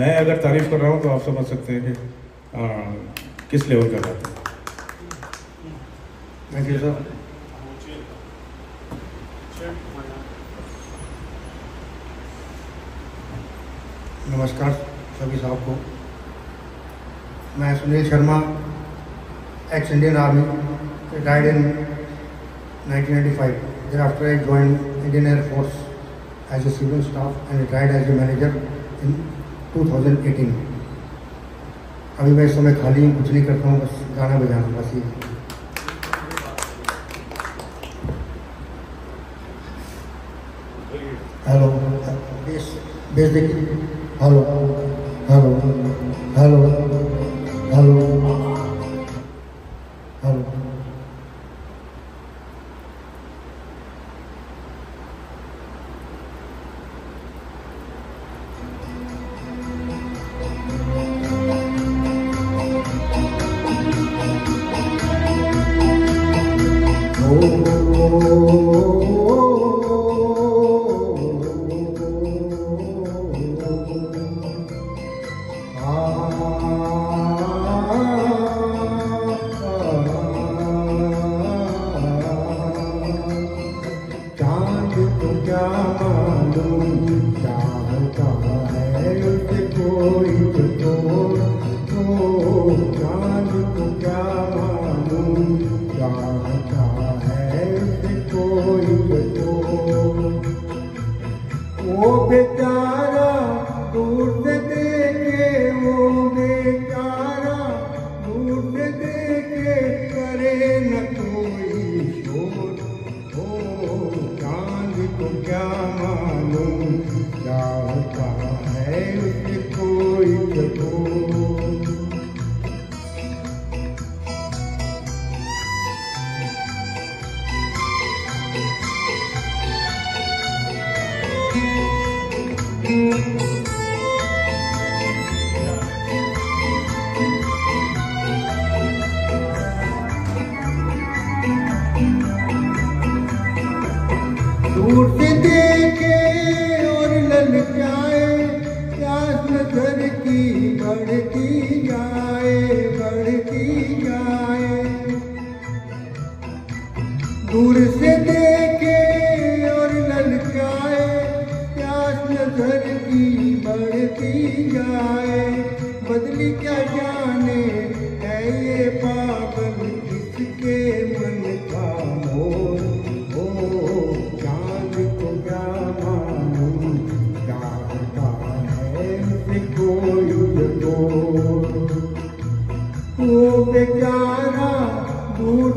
मैं अगर तारीफ़ कर रहा हूँ तो आप समझ सकते हैं कि किस लेवल का बात है। सर नमस्कार सभी साहब को। मैं Sunil Sharma ex Indian army retired in 1995 thereafter I joined Indian Air Force as a civil staff and retired as a manager in 2018 अभी मैं इस समय खाली हूँ, कुछ नहीं करता हूँ, बस गाना बजाना, बस ये। हेलो, बेस बेस देखिए। Hello hello hello. Oh, चाहता है कोई तो दूर है उसे कोई तो वो बेचारा दूर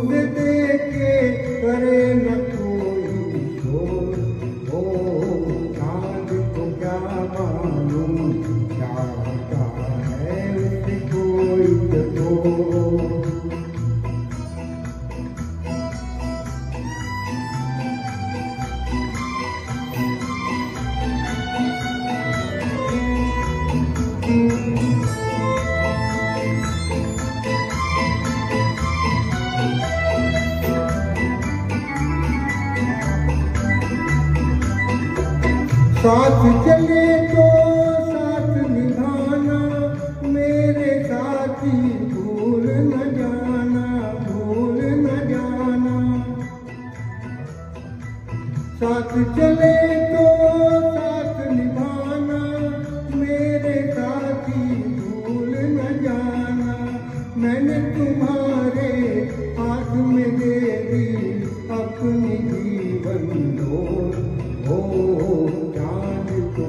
साथ चले तो साथ निभाना, मेरे साथी भूल न जाना, भूल न जाना। साथ चले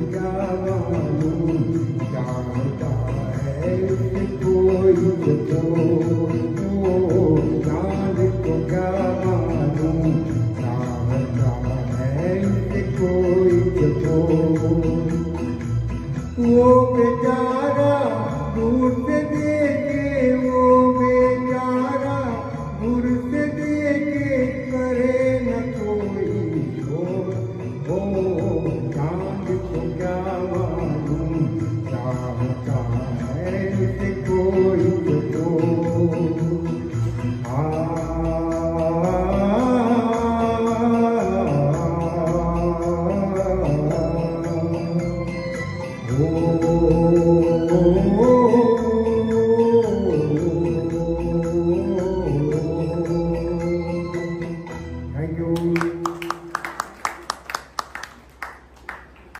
God.